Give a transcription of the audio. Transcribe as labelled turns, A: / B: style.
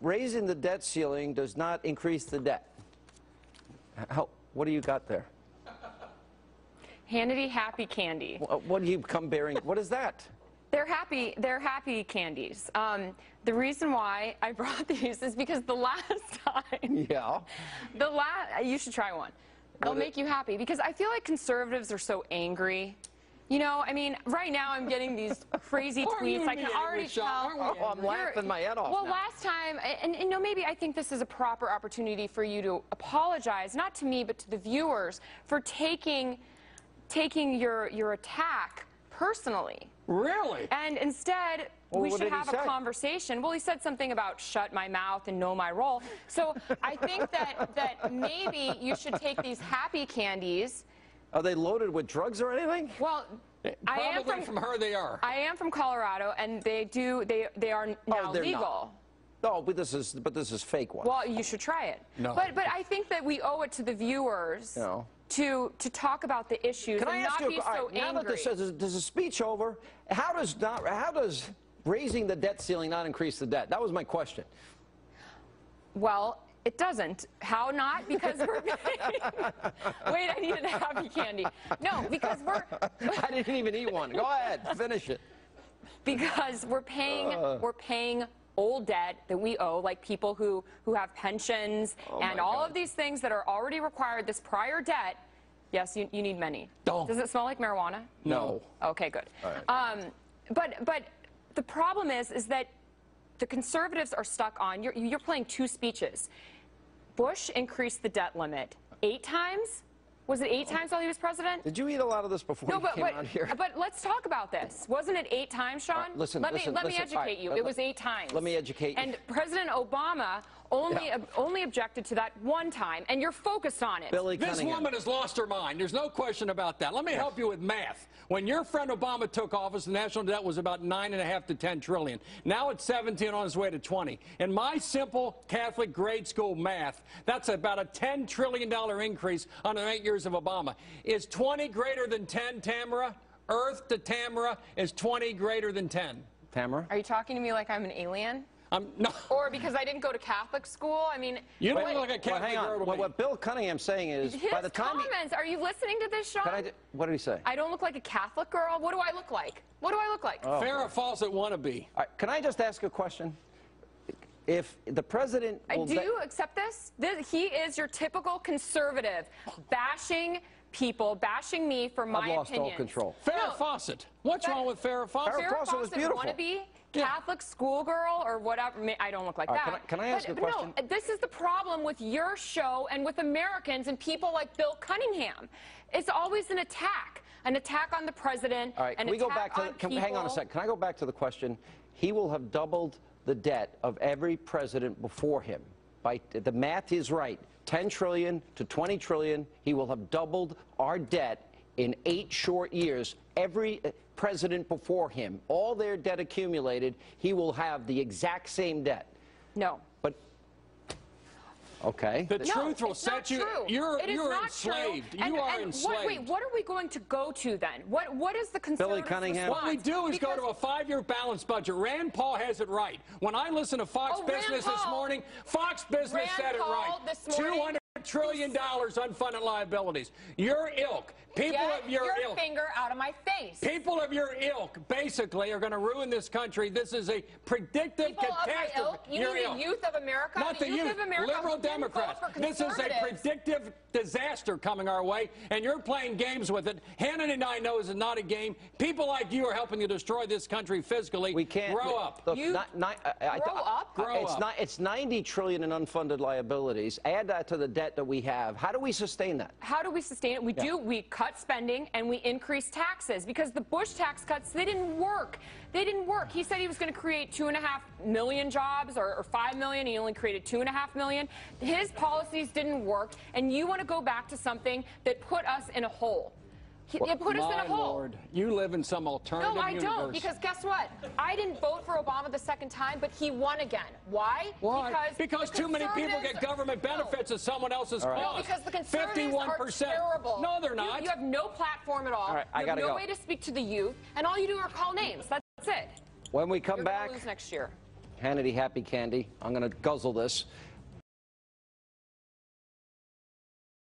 A: Raising the debt ceiling does not increase the debt. How, what do you got there?
B: Hannity Happy Candy.
A: What, do you come bearing? What is that?
B: They're happy. They're happy candies. Um, the reason why I brought these is because the last time,
A: Yeah.
B: the last, you should try one. They'll
A: What it-
B: make you happy because I feel like conservatives are so angry. You know, I mean, right now I'm getting these crazy tweets. I can already tell.
A: Oh, I'm laughing my head off.
B: Well,
A: now.
B: last time, and, and you know, maybe I think this is a proper opportunity for you to apologize, not to me, but to the viewers, for taking, taking your, your attack personally.
C: Really?
B: And instead,
A: Well,
B: we should have a conversation. Well, he said something about shut my mouth and know my role. So I think that, that maybe you should take these happy candies.
A: Are they loaded with drugs or anything?
B: Well, eh, I am
C: Probably
B: from,
C: from her they are.
B: I am from Colorado, and they do they they are oh, now
A: they're
B: legal.
A: not. No, but this is but this is fake one.
B: Well, you should try it.
C: No.
B: But but I think that we owe it to the viewers
A: No.
B: to to talk about the issues
A: Can
B: and
A: I ask
B: not
A: you?
B: be
A: all
B: so
A: right, now that this is, there's a speech over, how does not how does raising the debt ceiling not increase the debt? That was my question.
B: Well, it doesn't. How not? Because we're Wait, I needed a happy candy. No, because we're
A: I didn't even eat one. Go ahead, finish it.
B: because we're paying
A: Uh.
B: we're paying old debt that we owe like people who who have pensions
A: Oh
B: and all
A: God.
B: of these things that are already required this prior debt. Yes, you, you need many.
C: Don't.
B: Does it smell like marijuana?
A: No.
B: Okay, good.
A: Right.
B: Um, but but the problem is is that the conservatives are stuck on. You're you're playing two speeches. Bush increased the debt limit eight times. Was it eight times while he was president?
A: Did you eat a lot of this before
B: No,
A: you
B: but
A: came
B: but,
A: out here?
B: but let's talk about this. Wasn't it eight times, Sean?
A: right, listen,
B: let
A: listen,
B: me let me educate
A: right,
B: you. It was eight times.
A: let me educate you.
B: And President Obama only
A: Yeah.
B: ob- only objected to that one time, and you're focused on it.
A: Billy
C: This
A: Cunningham.
C: woman has lost her mind. There's no question about that. Let me help you with math. When your friend Obama took office, the national debt was about nine and a half to 10 trillion. Now it's 17 on its way to 20. In my simple Catholic grade school math, that's about a 10 trillion dollar increase on the eight years of Obama. Is 20 greater than 10, Tamara? Earth to Tamara is 20 greater than 10.
A: Tamara?
B: Are you talking to me like I'm an alien?
C: I'm no.
B: Or because I didn't go to Catholic school? I mean,
C: You don't look like a
A: Well,
C: Catholic
A: hang on.
C: girl to
A: What, what Bill Cunningham's saying is,
B: his
A: by the time he,
B: comments. Are you listening to this, Sean?
A: can I, d- what did he say?
B: I don't look like a Catholic girl. What do I look like? What do I look like?
A: Oh.
C: Farrah Fawcett wannabe.
A: All right, can I just ask a question? If the president will
B: Do you accept this? this? He is your typical conservative, bashing people, bashing me for my
A: I've lost all control.
C: Farrah
B: No.
C: Fawcett. What's
B: That-
C: wrong with Farrah Fawcett?
A: Farrah
B: Farrah
A: Fawcett was beautiful.
B: wannabe
C: Yeah.
B: Catholic schoolgirl or whatever. I don't look like
A: right,
B: that.
A: can I- can I ask
B: but,
A: a question?
B: No, this is the problem with your show and with Americans and people like Bill Cunningham. It's always an attack, an attack on the president.
A: All right,
B: an
A: can we go back to, can, hang on a sec. Can I go back to the question? He will have doubled the debt of every president before him. By the math is right. 10 trillion to 20 trillion. He will have doubled our debt in eight short years. Every uh, president before him, all their debt accumulated, he will have the exact same debt.
B: No.
A: But okay.
C: The
B: No,
C: truth will
B: it's not
C: set you.
B: true.
C: You're
B: It is
C: you're
B: not
C: enslaved.
B: True.
C: You are
B: and
C: enslaved.
B: What, wait, what are we going to go to then? What What is the conservative
A: Cunningham.
C: What we do is go to a five-year balanced budget. Rand Paul has it right. When I listened to Fox
B: Oh,
C: Business this morning, Fox Business
B: Rand
C: said it right.
B: this morning-
C: Two hundred trillion dollars unfunded liabilities. Your ilk, people
B: Get
C: of your,
B: your
C: ilk.
B: finger out of my face.
C: People of your ilk basically are going to ruin this country. This is a predictive
B: People of my
C: catastrophe.
B: ilk, you
C: your
B: mean
C: ilk.
B: the youth of America?
C: Not the
B: youth,
C: youth,
B: of America
C: liberal
B: who didn't vote
C: Democrats. This is a predictive disaster coming our way, and you're playing games with it. Hannity and I know it's not a game. People like you are helping to destroy this country fiscally.
A: We can't
C: grow
A: we-
C: up.
A: Look,
B: You
A: not- not- I- I-
B: grow up?
C: Grow
A: it's
C: up.
A: Not, it's 90 trillion in unfunded liabilities. Add that to the debt that we have. How do we sustain that?
B: How do we sustain it? We do. We cut spending and we increase taxes because the Bush tax cuts they didn't work. They didn't work. He said he was going to create two and a half million jobs or, or five million. He only created two and a half million. His policies didn't work, and you want to go back to something that put us in a hole. He- It put us in a hole.
C: Lord, you live in some alternative
B: No, I
C: universe.
B: don't. Because guess what? I didn't vote for Obama the second time, but he won again. Why?
C: Why?
B: Because, the
C: too many people get
B: conservatives-
C: government
B: No.
C: benefits at someone else's
A: right.
C: cost.
B: No, because the conservatives
C: 51%.
B: are terrible.
C: No, they're not.
B: You, have no platform at all.
A: All right, I
B: you have no
A: go.
B: way to speak to the youth, and all you do are call names. That's it.
A: When we come
B: You're
A: back,
B: gonna lose next year.
A: Hannity happy candy. I'm going to guzzle this.